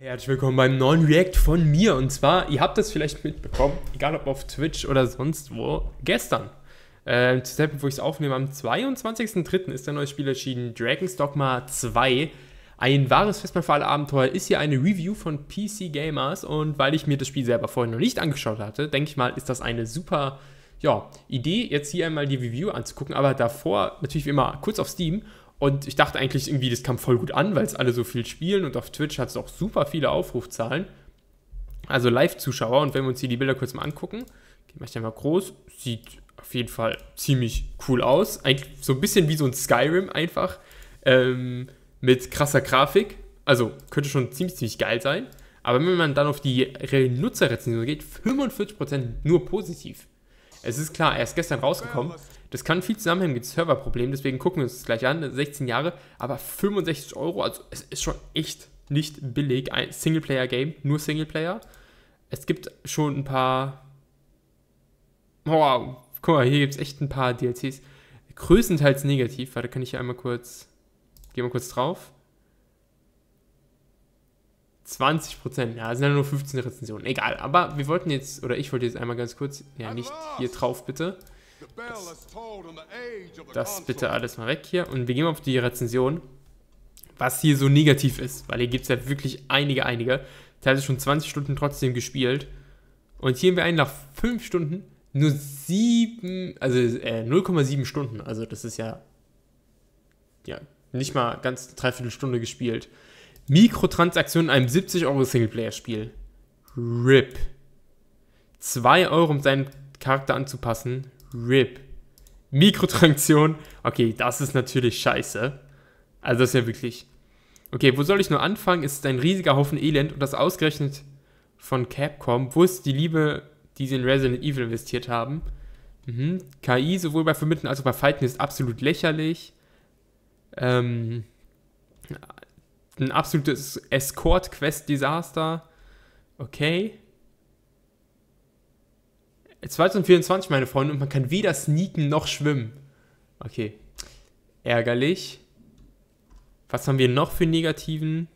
Herzlich willkommen beim neuen React von mir. Und zwar, ihr habt das vielleicht mitbekommen, egal ob auf Twitch oder sonst wo, gestern. Äh, zu Zeitpunkt, wo ich es aufnehme, am 22.03. ist der neue Spiel erschienen, Dragon's Dogma 2. Ein wahres Festmahl für alle Abenteuer ist hier eine Review von PC Gamers und weil ich mir das Spiel selber vorhin noch nicht angeschaut hatte, denke ich mal, ist das eine super ja, Idee, jetzt hier einmal die Review anzugucken, aber davor natürlich wie immer kurz auf Steam und ich dachte eigentlich irgendwie, das kam voll gut an, weil es alle so viel spielen und auf Twitch hat es auch super viele Aufrufzahlen. Also Live-Zuschauer. Und wenn wir uns hier die Bilder kurz mal angucken, die mache ich einmal groß, sieht auf jeden Fall ziemlich cool aus. Eigentlich so ein bisschen wie so ein Skyrim einfach. Ähm, mit krasser Grafik. Also könnte schon ziemlich, ziemlich geil sein. Aber wenn man dann auf die Nutzerrezension geht, 45% nur positiv. Es ist klar, er ist gestern rausgekommen. Das kann viel zusammenhängen mit Serverproblemen, deswegen gucken wir uns das gleich an. 16 Jahre, aber 65 Euro, also es ist schon echt nicht billig. Ein Singleplayer-Game, nur Singleplayer. Es gibt schon ein paar. Wow, guck mal, hier gibt es echt ein paar DLCs. Größtenteils negativ. Warte, kann ich hier einmal kurz. Gehen wir kurz drauf. 20 Prozent, ja, sind ja nur 15 Rezensionen. Egal, aber wir wollten jetzt, oder ich wollte jetzt einmal ganz kurz, ja, nicht hier drauf bitte. Das, bitte alles mal weg hier. Und wir gehen auf die Rezension, was hier so negativ ist, weil hier gibt es ja wirklich einige, einige. Teilweise schon 20 Stunden trotzdem gespielt. Und hier haben wir einen nach 5 Stunden nur 7, also äh, 0,7 Stunden. Also das ist ja, ja, nicht mal ganz dreiviertel Stunde gespielt. Mikrotransaktionen in einem 70 Euro Singleplayer-Spiel. RIP. 2 Euro, um seinen Charakter anzupassen. RIP. Mikrotransaktion. Okay, das ist natürlich scheiße. Also das ist ja wirklich... Okay, wo soll ich nur anfangen? Es ist ein riesiger Haufen Elend und das ausgerechnet von Capcom. Wo ist die Liebe, die sie in Resident Evil investiert haben? Mhm. KI sowohl bei Vermitteln als auch bei Fighten ist absolut lächerlich. Ähm, ein absolutes Escort-Quest-Desaster. Okay. 2024, meine Freunde, und man kann weder sneaken noch schwimmen. Okay. Ärgerlich. Was haben wir noch für negativen,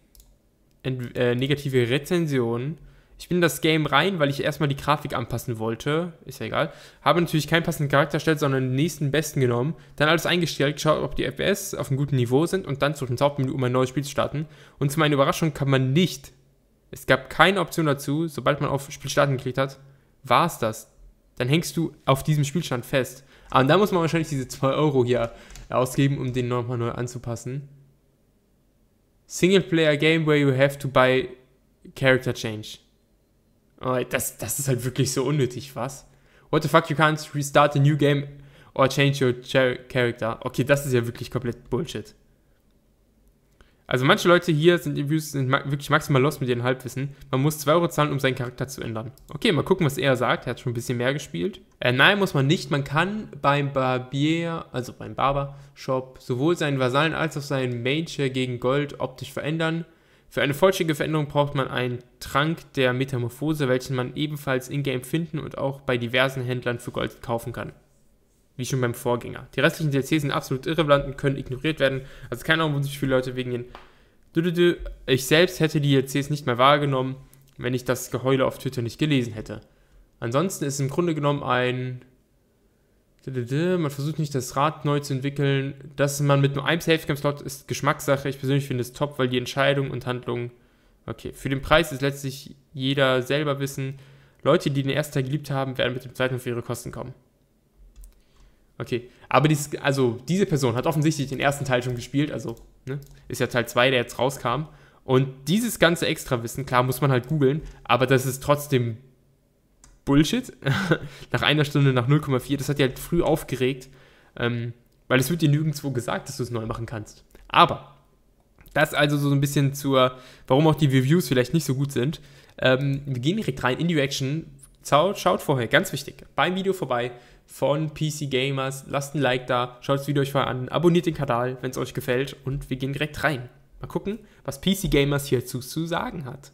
äh, negative Rezensionen? Ich bin in das Game rein, weil ich erstmal die Grafik anpassen wollte. Ist ja egal. Habe natürlich keinen passenden Charakter erstellt, sondern den nächsten besten genommen. Dann alles eingestellt, geschaut, ob die FPS auf einem guten Niveau sind und dann zurück ins Hauptmenü, um ein neues Spiel zu starten. Und zu meiner Überraschung kann man nicht. Es gab keine Option dazu, sobald man auf Spiel starten geklickt hat, war es das. Dann hängst du auf diesem Spielstand fest. Aber da muss man wahrscheinlich diese 2 Euro hier ausgeben, um den nochmal neu anzupassen. Singleplayer Game where you have to buy character change. Oh, das, das ist halt wirklich so unnötig, was? What the fuck, you can't restart a new game or change your character. Okay, das ist ja wirklich komplett Bullshit. Also manche Leute hier sind, sind wirklich maximal los mit ihrem Halbwissen. Man muss 2 Euro zahlen, um seinen Charakter zu ändern. Okay, mal gucken, was er sagt. Er hat schon ein bisschen mehr gespielt. Äh, nein, muss man nicht. Man kann beim Barbier, also beim Barber-Shop, sowohl seinen Vasallen als auch seinen Mage gegen Gold optisch verändern. Für eine vollständige Veränderung braucht man einen Trank der Metamorphose, welchen man ebenfalls in-game finden und auch bei diversen Händlern für Gold kaufen kann. Wie schon beim Vorgänger. Die restlichen DLCs sind absolut irrelevant und können ignoriert werden. Also keine Ahnung, wo sich viele Leute wegen den. Ich selbst hätte die DLCs nicht mehr wahrgenommen, wenn ich das Geheule auf Twitter nicht gelesen hätte. Ansonsten ist im Grunde genommen ein man versucht nicht das Rad neu zu entwickeln. Dass man mit nur einem Safecam-Slot ist Geschmackssache. Ich persönlich finde es top, weil die Entscheidung und Handlung. Okay, für den Preis ist letztlich jeder selber wissen. Leute, die den ersten Teil geliebt haben, werden mit dem zweiten auf ihre Kosten kommen. Okay, aber dies, also diese Person hat offensichtlich den ersten Teil schon gespielt, also ne, ist ja Teil 2, der jetzt rauskam. Und dieses ganze Extrawissen, klar, muss man halt googeln, aber das ist trotzdem Bullshit. nach einer Stunde, nach 0,4. Das hat die halt früh aufgeregt, ähm, weil es wird dir nirgendwo gesagt, dass du es neu machen kannst. Aber das also so ein bisschen zur, warum auch die Reviews vielleicht nicht so gut sind. Ähm, wir gehen direkt rein in die Reaction. Schaut vorher, ganz wichtig, beim Video vorbei von PC Gamers. Lasst ein Like da, schaut das Video euch vorher an, abonniert den Kanal, wenn es euch gefällt und wir gehen direkt rein. Mal gucken, was PC Gamers hierzu zu sagen hat.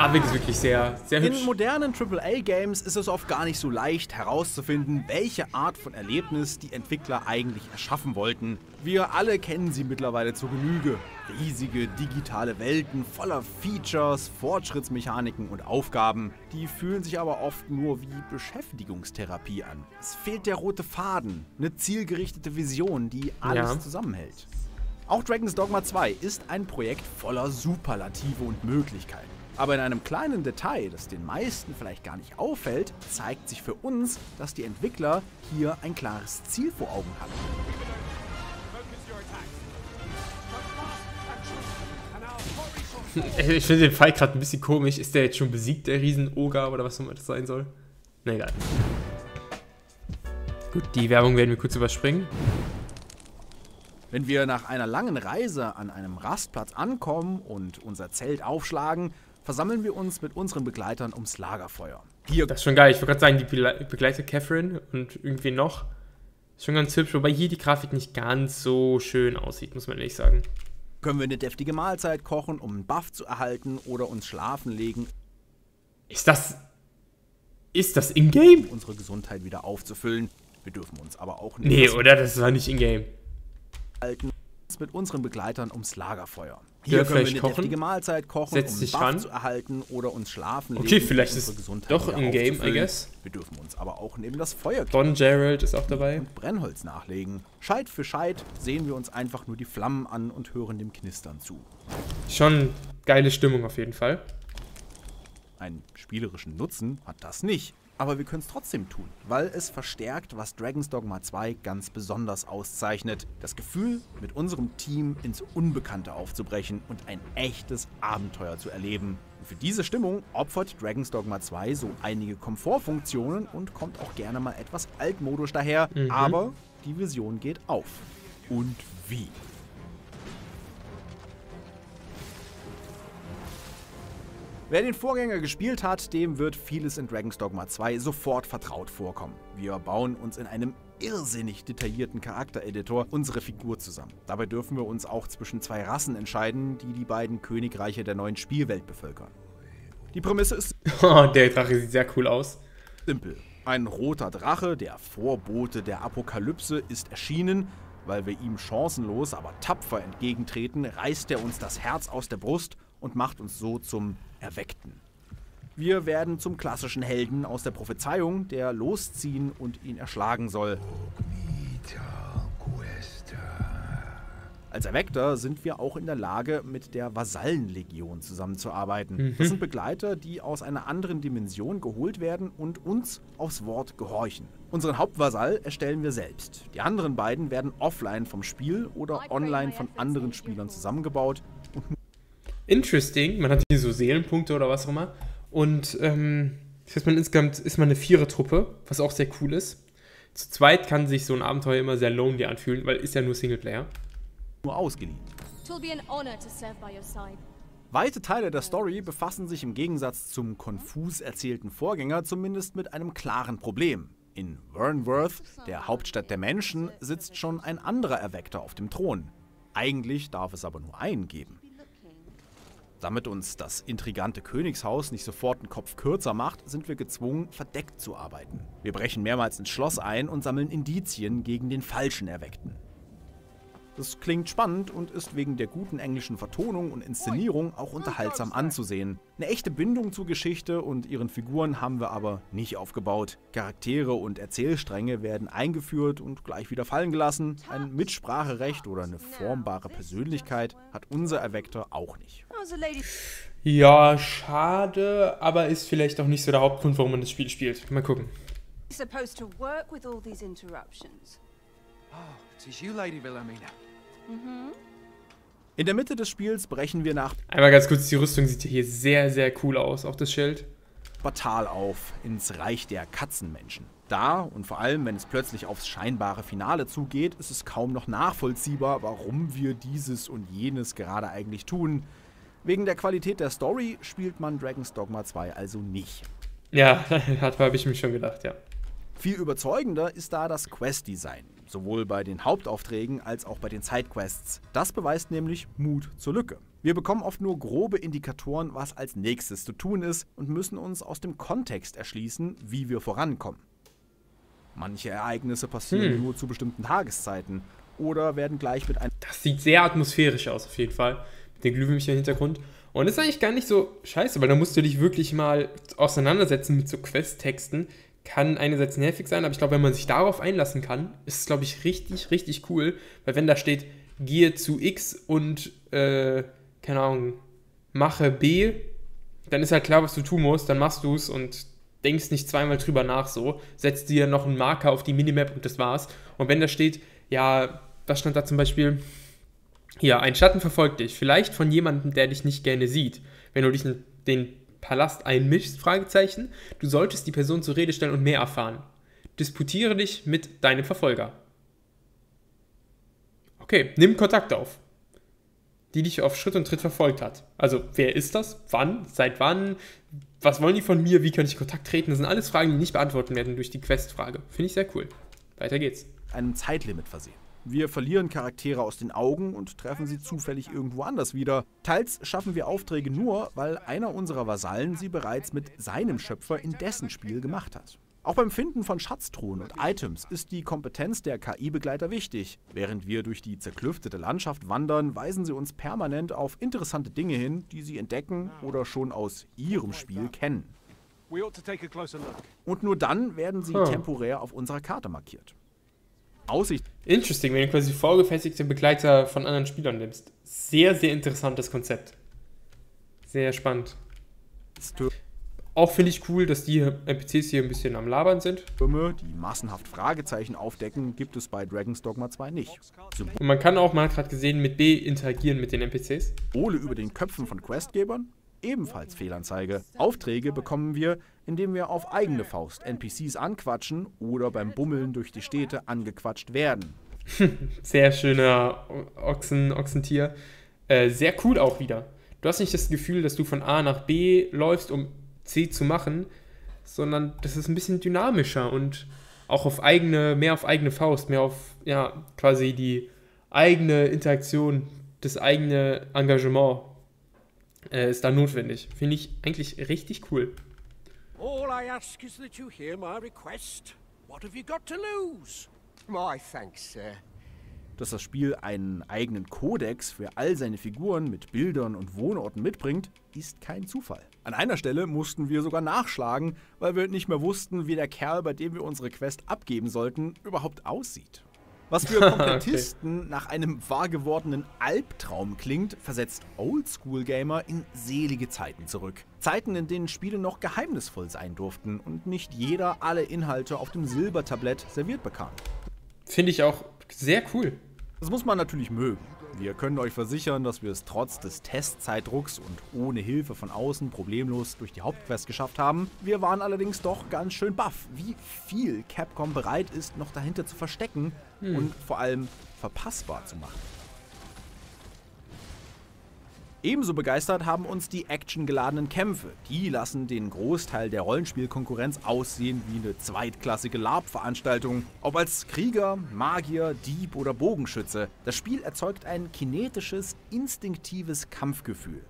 Grafik ist wirklich sehr, sehr hübsch. In modernen AAA-Games ist es oft gar nicht so leicht herauszufinden, welche Art von Erlebnis die Entwickler eigentlich erschaffen wollten. Wir alle kennen sie mittlerweile zur Genüge. Riesige digitale Welten voller Features, Fortschrittsmechaniken und Aufgaben. Die fühlen sich aber oft nur wie Beschäftigungstherapie an. Es fehlt der rote Faden, eine zielgerichtete Vision, die alles Ja. zusammenhält. Auch Dragon's Dogma 2 ist ein Projekt voller Superlative und Möglichkeiten. Aber in einem kleinen Detail, das den meisten vielleicht gar nicht auffällt, zeigt sich für uns, dass die Entwickler hier ein klares Ziel vor Augen hatten. Ich finde den Fall gerade ein bisschen komisch. Ist der jetzt schon besiegt, der Riesen-Oger oder was auch immer das sein soll? Na egal. Gut, die Werbung werden wir kurz überspringen. Wenn wir nach einer langen Reise an einem Rastplatz ankommen und unser Zelt aufschlagen, versammeln wir uns mit unseren Begleitern ums Lagerfeuer. Hier Das ist schon geil. Ich wollte gerade sagen, die Begle- begleitet Catherine und irgendwie noch. Ist schon ganz hübsch, wobei hier die Grafik nicht ganz so schön aussieht, muss man ehrlich sagen. können wir eine deftige Mahlzeit kochen, um einen Buff zu erhalten oder uns schlafen legen, Ist das. Ist das in-game? unsere Gesundheit wieder aufzufüllen. Wir dürfen uns aber auch nicht Nee, oder? Das war nicht in-game. halten, uns mit unseren Begleitern ums Lagerfeuer. Hier können wir eine kochen. deftige Mahlzeit kochen, Setzt um Buff ran. zu erhalten oder uns schlafen Okay, legen, vielleicht ist Gesundheit doch wieder in-game, I guess. Wir dürfen uns aber auch neben das Feuer Don Gerald ist auch dabei. und Brennholz nachlegen. Scheit für Scheit sehen wir uns einfach nur die Flammen an und hören dem Knistern zu. Schon geile Stimmung auf jeden Fall. Einen spielerischen Nutzen hat das nicht. Aber wir können es trotzdem tun, weil es verstärkt, was Dragon's Dogma 2 ganz besonders auszeichnet. Das Gefühl, mit unserem Team ins Unbekannte aufzubrechen und ein echtes Abenteuer zu erleben. Und für diese Stimmung opfert Dragon's Dogma 2 so einige Komfortfunktionen und kommt auch gerne mal etwas altmodisch daher. Aber die Vision geht auf. Und wie? Wer den Vorgänger gespielt hat, dem wird vieles in Dragon's Dogma 2 sofort vertraut vorkommen. Wir bauen uns in einem irrsinnig detaillierten Charaktereditor unsere Figur zusammen. Dabei dürfen wir uns auch zwischen zwei Rassen entscheiden, die die beiden Königreiche der neuen Spielwelt bevölkern. Die Prämisse ist Oh, der Drache sieht sehr cool aus. simpel. Ein roter Drache, der Vorbote der Apokalypse, ist erschienen. Weil wir ihm chancenlos, aber tapfer entgegentreten, reißt er uns das Herz aus der Brust und macht uns so zum Erweckten. Wir werden zum klassischen Helden aus der Prophezeiung, der losziehen und ihn erschlagen soll. Als Erweckter sind wir auch in der Lage, mit der Vasallenlegion zusammenzuarbeiten. Das sind Begleiter, die aus einer anderen Dimension geholt werden und uns aufs Wort gehorchen. Unseren Hauptvasall erstellen wir selbst. Die anderen beiden werden offline vom Spiel oder online von anderen Spielern zusammengebaut. Interesting. Man hat hier so Seelenpunkte oder was auch immer. Und ähm, das heißt, man insgesamt ist man eine Vierer-Truppe, was auch sehr cool ist. Zu zweit kann sich so ein Abenteuer immer sehr lonely anfühlen, weil ist ja nur Singleplayer. Nur ausgeliehen. Weite Teile der Story befassen sich im Gegensatz zum konfus erzählten Vorgänger zumindest mit einem klaren Problem. In Vernworth, der Hauptstadt der Menschen, sitzt schon ein anderer Erweckter auf dem Thron. Eigentlich darf es aber nur einen geben. Damit uns das intrigante Königshaus nicht sofort den Kopf kürzer macht, sind wir gezwungen, verdeckt zu arbeiten. Wir brechen mehrmals ins Schloss ein und sammeln Indizien gegen den falschen Erweckten. Das klingt spannend und ist wegen der guten englischen Vertonung und Inszenierung auch unterhaltsam anzusehen. Eine echte Bindung zur Geschichte und ihren Figuren haben wir aber nicht aufgebaut. Charaktere und Erzählstränge werden eingeführt und gleich wieder fallen gelassen. Ein Mitspracherecht oder eine formbare Persönlichkeit hat unser Erweckter auch nicht. That was a lady. Ja, schade, aber ist vielleicht auch nicht so der Hauptgrund, warum man das Spiel spielt. Mal gucken. supposed to work with all these interruptions? In der Mitte des Spiels brechen wir nach Einmal ganz kurz, die Rüstung sieht hier sehr, sehr cool aus, auch das Schild. Batal auf ins Reich der Katzenmenschen. Da und vor allem, wenn es plötzlich aufs scheinbare Finale zugeht, ist es kaum noch nachvollziehbar, warum wir dieses und jenes gerade eigentlich tun. Wegen der Qualität der Story spielt man Dragon's Dogma 2 also nicht. Ja, habe ich mir schon gedacht, ja. Viel überzeugender ist da das Quest-Design. Sowohl bei den Hauptaufträgen als auch bei den Sidequests. Das beweist nämlich Mut zur Lücke. Wir bekommen oft nur grobe Indikatoren, was als nächstes zu tun ist und müssen uns aus dem Kontext erschließen, wie wir vorankommen. Manche Ereignisse passieren Hm. nur zu bestimmten Tageszeiten oder werden gleich mit einem Das sieht sehr atmosphärisch aus, auf jeden Fall. Mit den Glühwürmchen im Hintergrund. Und das ist eigentlich gar nicht so scheiße, weil da musst du dich wirklich mal auseinandersetzen mit so Quest-Texten. Kann einerseits nervig sein, aber ich glaube, wenn man sich darauf einlassen kann, ist es, glaube ich, richtig, richtig cool. Weil wenn da steht, gehe zu X und, äh, keine Ahnung, mache B, dann ist halt klar, was du tun musst, dann machst du es und denkst nicht zweimal drüber nach so, setzt dir noch einen Marker auf die Minimap und das war's. Und wenn da steht, ja, was stand da zum Beispiel? Hier, ein Schatten verfolgt dich, vielleicht von jemandem, der dich nicht gerne sieht. Wenn du dich den Palast einmischst, Fragezeichen, du solltest die Person zur Rede stellen und mehr erfahren. Disputiere dich mit deinem Verfolger. Okay, nimm Kontakt auf. Die dich auf Schritt und Tritt verfolgt hat. Also, wer ist das? Wann? Seit wann? Was wollen die von mir? Wie kann ich Kontakt treten? Das sind alles Fragen, die nicht beantworten werden durch die Questfrage. Finde ich sehr cool. Weiter geht's. einem Zeitlimit versehen. Wir verlieren Charaktere aus den Augen und treffen sie zufällig irgendwo anders wieder. Teils schaffen wir Aufträge nur, weil einer unserer Vasallen sie bereits mit seinem Schöpfer in dessen Spiel gemacht hat. Auch beim Finden von Schatztruhen und Items ist die Kompetenz der KI-Begleiter wichtig. Während wir durch die zerklüftete Landschaft wandern, weisen sie uns permanent auf interessante Dinge hin, die sie entdecken oder schon aus ihrem Spiel kennen. Und nur dann werden sie temporär auf unserer Karte markiert. Aussicht Interesting, wenn du quasi vorgefestigte Begleiter von anderen Spielern nimmst. Sehr, sehr interessantes Konzept. Sehr spannend. Auch finde ich cool, dass die NPCs hier ein bisschen am Labern sind. Türme, die massenhaft Fragezeichen aufdecken, gibt es bei Dragon's Dogma 2 nicht. Und man kann auch, man hat gerade gesehen, mit B interagieren mit den NPCs. Symbole über den Köpfen von Questgebern? Ebenfalls Fehlanzeige. Aufträge bekommen wir, indem wir auf eigene Faust NPCs anquatschen oder beim Bummeln durch die Städte angequatscht werden. Sehr schöner Ochsen, Ochsentier. Äh, sehr cool auch wieder. Du hast nicht das Gefühl, dass du von A nach B läufst, um C zu machen, sondern das ist ein bisschen dynamischer und auch auf eigene, mehr auf eigene Faust, mehr auf, ja, quasi die eigene Interaktion, das eigene Engagement äh, ist da notwendig. Finde ich eigentlich richtig cool. All I ask is that you hear my request. What have you got to lose? My thanks, sir. Dass das Spiel einen eigenen Kodex für all seine Figuren mit Bildern und Wohnorten mitbringt, ist kein Zufall. An einer Stelle mussten wir sogar nachschlagen, weil wir nicht mehr wussten, wie der Kerl, bei dem wir unsere Quest abgeben sollten, überhaupt aussieht. Was für Komplettisten nach einem wahrgewordenen Albtraum klingt, versetzt Oldschool-Gamer in selige Zeiten zurück. Zeiten, in denen Spiele noch geheimnisvoll sein durften und nicht jeder alle Inhalte auf dem Silbertablett serviert bekam. Finde ich auch sehr cool. Das muss man natürlich mögen. Wir können euch versichern, dass wir es trotz des Testzeitdrucks und ohne Hilfe von außen problemlos durch die Hauptquest geschafft haben. Wir waren allerdings doch ganz schön baff, wie viel Capcom bereit ist, noch dahinter zu verstecken und vor allem verpassbar zu machen. Ebenso begeistert haben uns die actiongeladenen Kämpfe. Die lassen den Großteil der Rollenspielkonkurrenz aussehen wie eine zweitklassige LARP-Veranstaltung. Ob als Krieger, Magier, Dieb oder Bogenschütze. Das Spiel erzeugt ein kinetisches, instinktives Kampfgefühl.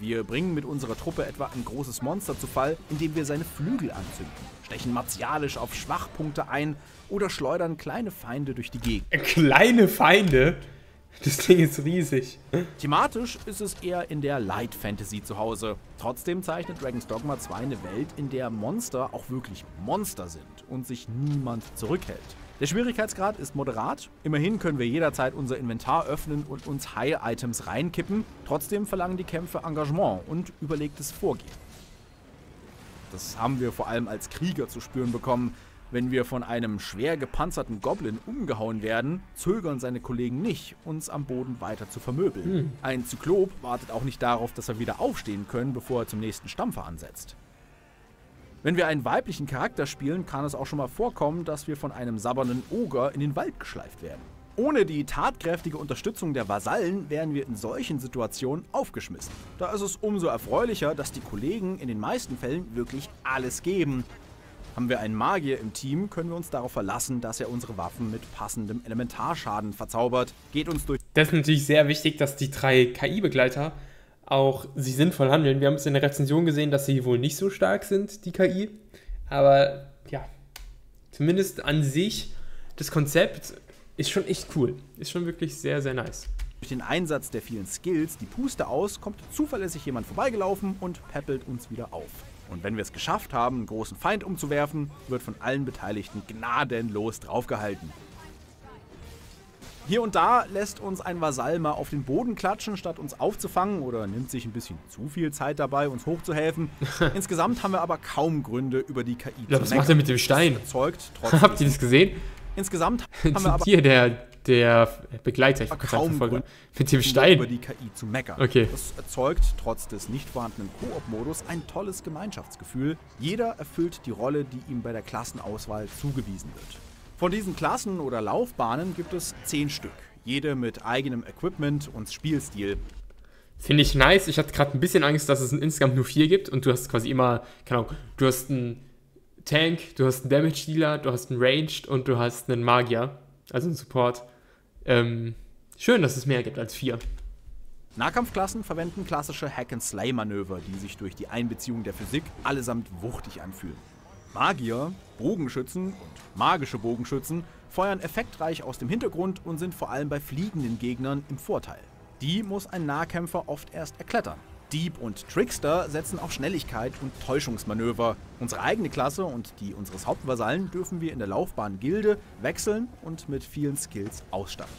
Wir bringen mit unserer Truppe etwa ein großes Monster zu Fall, indem wir seine Flügel anzünden, stechen martialisch auf Schwachpunkte ein oder schleudern kleine Feinde durch die Gegend. Kleine Feinde. Das Ding ist riesig. Thematisch ist es eher in der Light Fantasy zu Hause. Trotzdem zeichnet Dragon's Dogma 2 eine Welt, in der Monster auch wirklich Monster sind und sich niemand zurückhält. Der Schwierigkeitsgrad ist moderat. Immerhin können wir jederzeit unser Inventar öffnen und uns Heil-Items reinkippen. Trotzdem verlangen die Kämpfe Engagement und überlegtes Vorgehen. Das haben wir vor allem als Krieger zu spüren bekommen. Wenn wir von einem schwer gepanzerten Goblin umgehauen werden, zögern seine Kollegen nicht, uns am Boden weiter zu vermöbeln. Ein Zyklop wartet auch nicht darauf, dass wir wieder aufstehen können, bevor er zum nächsten Stampfer ansetzt. Wenn wir einen weiblichen Charakter spielen, kann es auch schon mal vorkommen, dass wir von einem sabbernden Oger in den Wald geschleift werden. Ohne die tatkräftige Unterstützung der Vasallen wären wir in solchen Situationen aufgeschmissen. Da ist es umso erfreulicher, dass die Kollegen in den meisten Fällen wirklich alles geben. Haben wir einen Magier im Team, können wir uns darauf verlassen, dass er unsere Waffen mit passendem Elementarschaden verzaubert, geht uns durch Das ist natürlich sehr wichtig, dass die drei KI-Begleiter auch sich sinnvoll handeln. Wir haben es in der Rezension gesehen, dass sie wohl nicht so stark sind, die KI. Aber ja, zumindest an sich, das Konzept ist schon echt cool. Ist schon wirklich sehr, sehr nice. Durch den Einsatz der vielen Skills die Puste aus, kommt zuverlässig jemand vorbeigelaufen und peppelt uns wieder auf. Und wenn wir es geschafft haben, einen großen Feind umzuwerfen, wird von allen Beteiligten gnadenlos draufgehalten. Hier und da lässt uns ein Vasall mal auf den Boden klatschen, statt uns aufzufangen oder nimmt sich ein bisschen zu viel Zeit dabei, uns hochzuhelfen. Insgesamt haben wir aber kaum Gründe, über die KI Ja, zu was macht er mit dem Stein? Erzeugt Habt ihr das gesehen? Insgesamt haben wir aber Hier der, der Begleiter, ich sagen Kaum Verfolger, mit dem über Stein. die KI zu meckern. Okay. Das erzeugt trotz des nicht vorhandenen Koop-Modus ein tolles Gemeinschaftsgefühl. Jeder erfüllt die Rolle, die ihm bei der Klassenauswahl zugewiesen wird. Von diesen Klassen oder Laufbahnen gibt es zehn Stück. Jede mit eigenem Equipment und Spielstil. Finde ich nice. Ich hatte gerade ein bisschen Angst, dass es insgesamt nur vier gibt und du hast quasi immer, keine Ahnung, du hast einen Tank, du hast einen Damage Dealer, du hast einen Ranged und du hast einen Magier, also einen Support. Ähm, schön, dass es mehr gibt als vier. Nahkampfklassen verwenden klassische Hack-and-Slay-Manöver, die sich durch die Einbeziehung der Physik allesamt wuchtig anfühlen. Magier, Bogenschützen und magische Bogenschützen feuern effektreich aus dem Hintergrund und sind vor allem bei fliegenden Gegnern im Vorteil. Die muss ein Nahkämpfer oft erst erklettern. Dieb und Trickster setzen auf Schnelligkeit und Täuschungsmanöver. Unsere eigene Klasse und die unseres Hauptvasallen dürfen wir in der Laufbahn Gilde wechseln und mit vielen Skills ausstatten.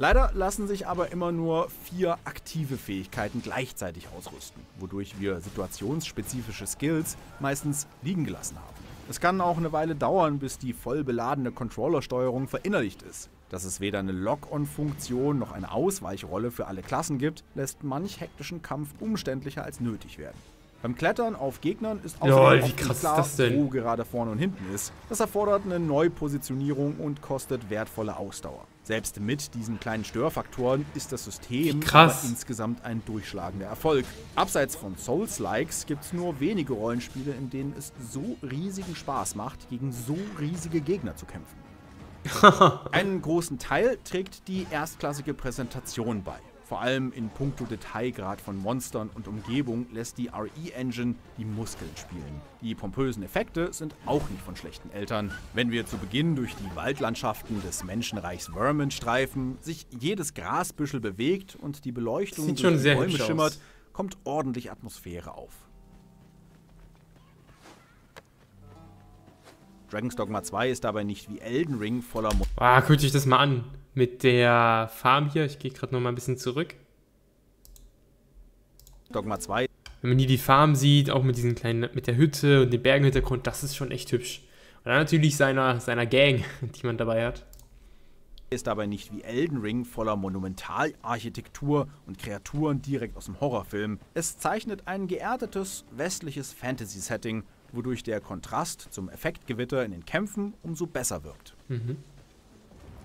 Leider lassen sich aber immer nur vier aktive Fähigkeiten gleichzeitig ausrüsten, wodurch wir situationsspezifische Skills meistens liegen gelassen haben. Es kann auch eine Weile dauern, bis die voll beladene Controllersteuerung verinnerlicht ist. Dass es weder eine Lock-on-Funktion noch eine Ausweichrolle für alle Klassen gibt, lässt manch hektischen Kampf umständlicher als nötig werden. Beim Klettern auf Gegnern ist außerdem nicht krass ist klar, denn? wo gerade vorne und hinten ist. Das erfordert eine Neupositionierung und kostet wertvolle Ausdauer. Selbst mit diesen kleinen Störfaktoren ist das System insgesamt ein durchschlagender Erfolg. Abseits von Souls-Likes gibt es nur wenige Rollenspiele, in denen es so riesigen Spaß macht, gegen so riesige Gegner zu kämpfen. Einen großen Teil trägt die erstklassige Präsentation bei. Vor allem in puncto Detailgrad von Monstern und Umgebung lässt die RE-Engine die Muskeln spielen. Die pompösen Effekte sind auch nicht von schlechten Eltern. Wenn wir zu Beginn durch die Waldlandschaften des Menschenreichs Vermin streifen, sich jedes Grasbüschel bewegt und die Beleuchtung durch die Bäume schimmert, kommt ordentlich Atmosphäre auf. Dragon's Dogma 2 ist dabei nicht wie Elden Ring voller Mo Ah, guckt euch das mal an. Mit der Farm hier. Ich gehe gerade noch mal ein bisschen zurück. Dogma 2 Wenn man hier die Farm sieht, auch mit diesen kleinen, mit der Hütte und den Bergen im Hintergrund, das ist schon echt hübsch. Und dann natürlich seiner, seiner Gang, die man dabei hat. ist dabei nicht wie Elden Ring voller Monumentalarchitektur und Kreaturen direkt aus dem Horrorfilm. Es zeichnet ein geerdetes westliches Fantasy-Setting, wodurch der Kontrast zum Effektgewitter in den Kämpfen umso besser wirkt.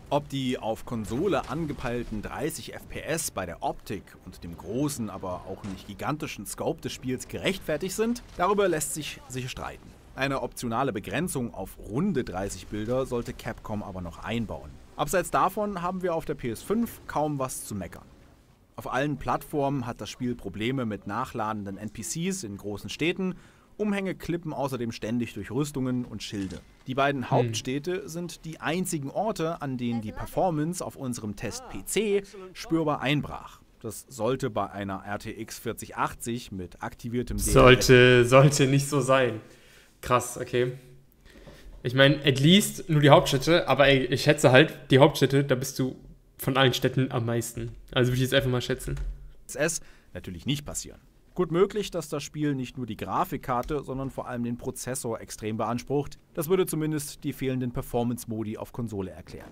Ob die auf Konsole angepeilten 30 FPS bei der Optik und dem großen, aber auch nicht gigantischen Scope des Spiels gerechtfertigt sind, darüber lässt sich sicher streiten. Eine optionale Begrenzung auf runde 30 Bilder sollte Capcom aber noch einbauen. Abseits davon haben wir auf der PS5 kaum was zu meckern. Auf allen Plattformen hat das Spiel Probleme mit nachladenden NPCs in großen Städten. Umhänge klippen außerdem ständig durch Rüstungen und Schilde. Die beiden Hauptstädte sind die einzigen Orte, an denen die Performance auf unserem Test PC spürbar einbrach. Das sollte bei einer RTX 4080 mit aktiviertem DLSS Sollte, sollte nicht so sein. Krass, okay. Ich meine, at least nur die Hauptstädte, aber ich schätze halt, die Hauptstädte, da bist du von allen Städten am meisten. Also würde ich jetzt einfach mal schätzen. SS natürlich nicht passieren. Gut möglich, dass das Spiel nicht nur die Grafikkarte, sondern vor allem den Prozessor extrem beansprucht. Das würde zumindest die fehlenden Performance-Modi auf Konsole erklären.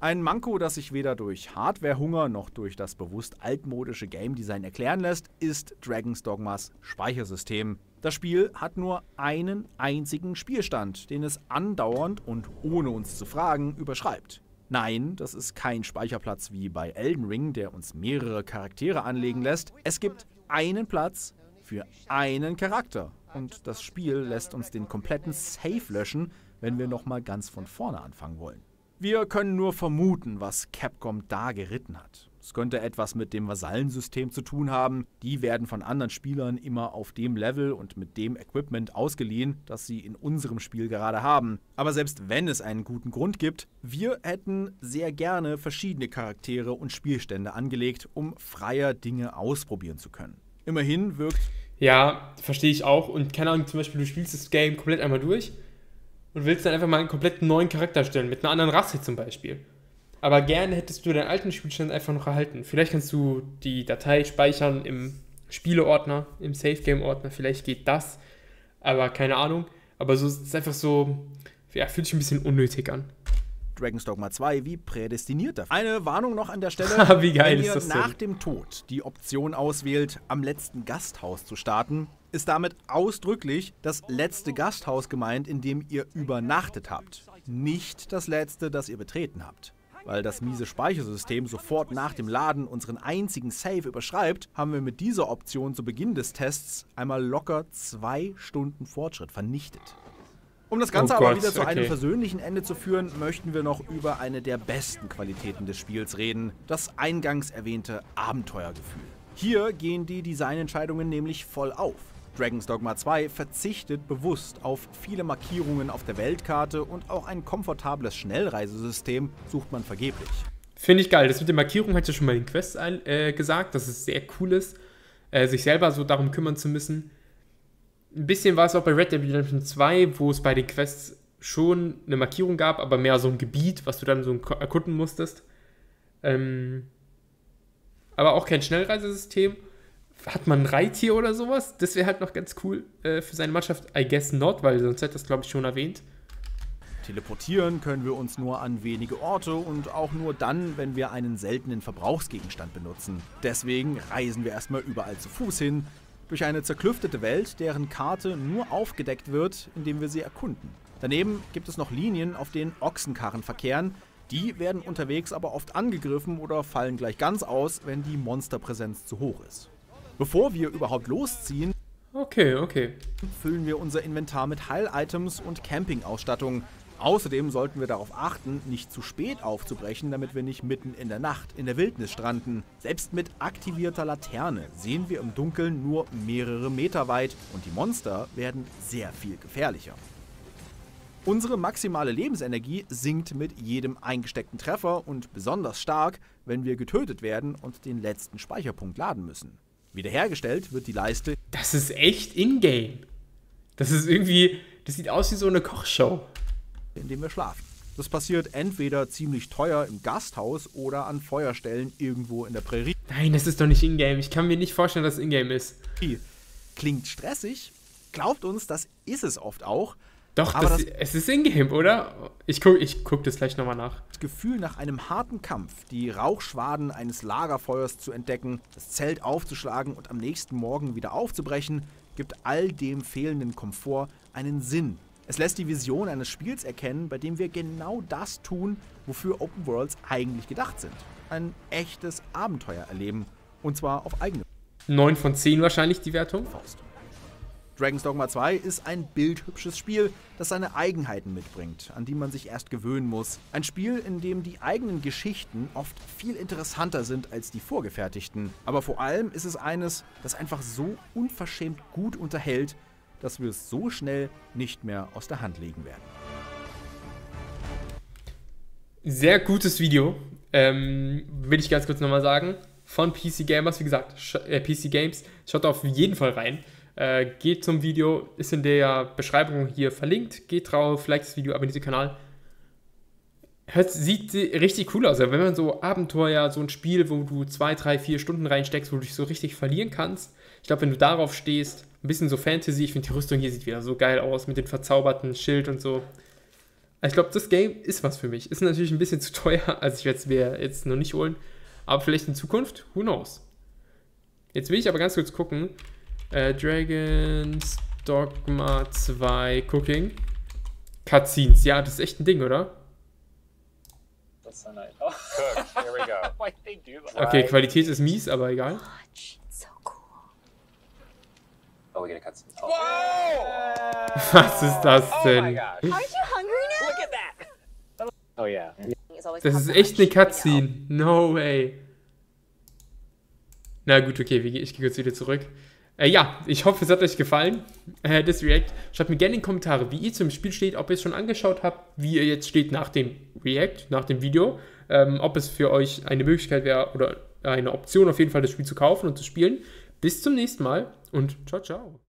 Ein Manko, das sich weder durch Hardwarehunger noch durch das bewusst altmodische Game Design erklären lässt, ist Dragon's Dogmas Speichersystem. Das Spiel hat nur einen einzigen Spielstand, den es andauernd und ohne uns zu fragen überschreibt. Nein, das ist kein Speicherplatz wie bei Elden Ring, der uns mehrere Charaktere anlegen lässt. Es gibt einen Platz Für einen Charakter. Und das Spiel lässt uns den kompletten Save löschen, wenn wir nochmal ganz von vorne anfangen wollen. Wir können nur vermuten, was Capcom da geritten hat. Es könnte etwas mit dem Vasallensystem zu tun haben. Die werden von anderen Spielern immer auf dem Level und mit dem Equipment ausgeliehen, das sie in unserem Spiel gerade haben. Aber selbst wenn es einen guten Grund gibt, wir hätten sehr gerne verschiedene Charaktere und Spielstände angelegt, um freier Dinge ausprobieren zu können. Immerhin wirkt. Ja, verstehe ich auch. Und keine Ahnung, zum Beispiel, du spielst das Game komplett einmal durch und willst dann einfach mal einen komplett neuen Charakter stellen, mit einer anderen Rasse zum Beispiel aber gerne hättest du deinen alten Spielstand einfach noch erhalten. Vielleicht kannst du die Datei speichern im Spieleordner, im Safe Game Ordner, vielleicht geht das, aber keine Ahnung. Aber so ist es einfach so, ja, fühlt sich ein bisschen unnötig an. Dragon's Dogma 2 wie prädestiniert dafür. Eine Warnung noch an der Stelle. wie geil wenn ihr ist das nach dem Tod die Option auswählt, am letzten Gasthaus zu starten, ist damit ausdrücklich das letzte Gasthaus gemeint, in dem ihr übernachtet habt. Nicht das letzte, das ihr betreten habt. Weil das miese Speichersystem sofort nach dem Laden unseren einzigen Save überschreibt, haben wir mit dieser Option zu Beginn des Tests einmal locker zwei Stunden Fortschritt vernichtet. Um das Ganze Oh aber Gott, wieder zu einem okay. versöhnlichen Ende zu führen, möchten wir noch über eine der besten Qualitäten des Spiels reden, das eingangs erwähnte Abenteuergefühl. Hier gehen die Designentscheidungen nämlich voll auf. Dragon's Dogma 2 verzichtet bewusst auf viele Markierungen auf der Weltkarte und auch ein komfortables Schnellreisesystem sucht man vergeblich. Finde ich geil. Das mit der Markierung hat ja schon mal in Quests äh, gesagt, dass es sehr cool ist, äh, sich selber so darum kümmern zu müssen. Ein bisschen war es auch bei Red Dead Redemption 2, wo es bei den Quests schon eine Markierung gab, aber mehr so ein Gebiet, was du dann so erkunden musstest. Ähm, aber auch kein Schnellreisesystem. Hat man ein Reittier oder sowas? Das wäre halt noch ganz cool äh, für seine Mannschaft. I guess not, weil sonst hätte das, glaube ich, schon erwähnt. Teleportieren können wir uns nur an wenige Orte und auch nur dann, wenn wir einen seltenen Verbrauchsgegenstand benutzen. Deswegen reisen wir erstmal überall zu Fuß hin, durch eine zerklüftete Welt, deren Karte nur aufgedeckt wird, indem wir sie erkunden. Daneben gibt es noch Linien, auf denen Ochsenkarren verkehren. Die werden unterwegs aber oft angegriffen oder fallen gleich ganz aus, wenn die Monsterpräsenz zu hoch ist. Bevor wir überhaupt losziehen, Okay, okay. füllen wir unser Inventar mit Heil-Items und Campingausstattung. Außerdem sollten wir darauf achten, nicht zu spät aufzubrechen, damit wir nicht mitten in der Nacht in der Wildnis stranden. Selbst mit aktivierter Laterne sehen wir im Dunkeln nur mehrere Meter weit und die Monster werden sehr viel gefährlicher. Unsere maximale Lebensenergie sinkt mit jedem eingesteckten Treffer und besonders stark, wenn wir getötet werden und den letzten Speicherpunkt laden müssen. Wiederhergestellt wird die Leiste Das ist echt in-game. Das ist irgendwie, das sieht aus wie so eine Kochshow. in dem wir schlafen. Das passiert entweder ziemlich teuer im Gasthaus oder an Feuerstellen irgendwo in der Prärie. Nein, das ist doch nicht in-game. Ich kann mir nicht vorstellen, dass es in-game ist. Klingt stressig, glaubt uns, das ist es oft auch. Doch, Aber das, das- es ist in-game, oder? Ich guck, ich guck das gleich nochmal nach. Das Gefühl nach einem harten Kampf, die Rauchschwaden eines Lagerfeuers zu entdecken, das Zelt aufzuschlagen und am nächsten Morgen wieder aufzubrechen, gibt all dem fehlenden Komfort einen Sinn. Es lässt die Vision eines Spiels erkennen, bei dem wir genau das tun, wofür Open Worlds eigentlich gedacht sind. Ein echtes Abenteuer erleben. Und zwar auf eigene 9 von 10 wahrscheinlich die Wertung. Faust. Dragon's Dogma 2 ist ein bildhübsches Spiel, das seine Eigenheiten mitbringt, an die man sich erst gewöhnen muss. Ein Spiel, in dem die eigenen Geschichten oft viel interessanter sind als die vorgefertigten. Aber vor allem ist es eines, das einfach so unverschämt gut unterhält, dass wir es so schnell nicht mehr aus der Hand legen werden. Sehr gutes Video. Ähm, will ich ganz kurz nochmal sagen. Von PC Gamers, wie gesagt, äh, PC Games. Schaut auf jeden Fall rein. Äh, geht zum Video, ist in der Beschreibung hier verlinkt. Geht drauf, liked das Video, abonniert den Kanal. Hört, sieht richtig cool aus. Wenn man so Abenteuer, so ein Spiel, wo du zwei, drei, vier Stunden reinsteckst, wo du dich so richtig verlieren kannst. Ich glaube, wenn du darauf stehst, ein bisschen so Fantasy, ich finde die Rüstung hier sieht wieder so geil aus mit dem verzauberten Schild und so. Ich glaube, das Game ist was für mich. Ist natürlich ein bisschen zu teuer, also ich werde es mir jetzt noch nicht holen. Aber vielleicht in Zukunft, who knows. Jetzt will ich aber ganz kurz gucken. Äh, Dragons Dogma 2 Cooking. Cutscenes, ja, das ist echt ein Ding, oder? Oh? Okay, Qualität ist mies, aber egal. We get a cutscene. Oh. Was ist das Oh my denn? Oh yeah. Das ist echt eine Cutscene. No way. Na gut, okay, ich gehe kurz wieder zurück. Äh, ja, ich hoffe, es hat euch gefallen, äh, das React. Schreibt mir gerne in die Kommentare, wie ihr zum Spiel steht, ob ihr es schon angeschaut habt, wie ihr jetzt steht nach dem React, nach dem Video. Ähm, ob es für euch eine Möglichkeit wäre oder eine Option auf jeden Fall, das Spiel zu kaufen und zu spielen. Bis zum nächsten Mal und ciao, ciao.